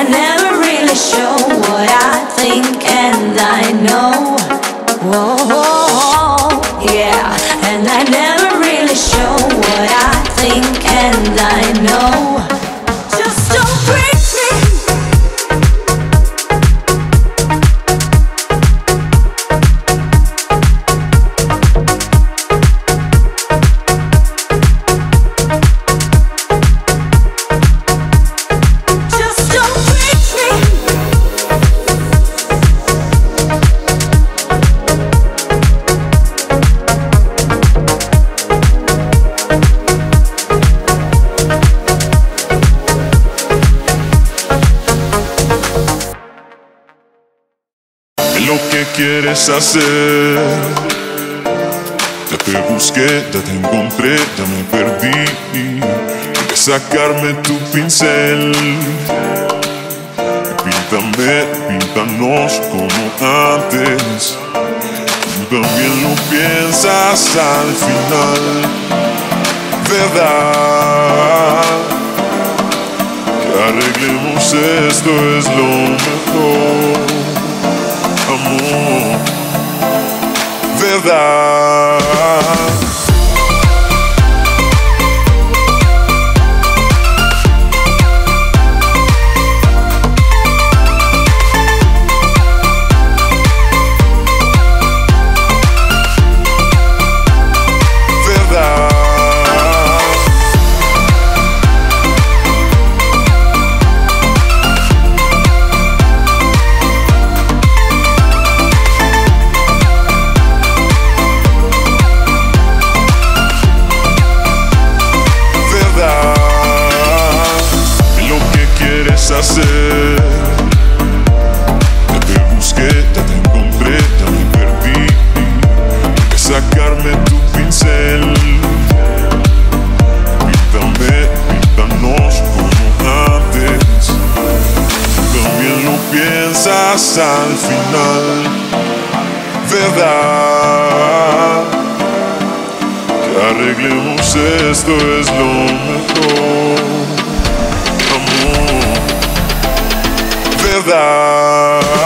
I never really show what I think and I know. Whoa. Yeah, and I never really show what I think and I know. Lo que quieres hacer. Ya te busqué, ya te encontré, ya me perdí. Sacarme tu pincel. Píntame, píntanos como antes. Tú también lo piensas al final. ¿Verdad? Que arreglemos esto es lo mejor amor, verdad. Al final. ¿Verdad? Que arreglemos esto es lo mejor. Amor, verdad.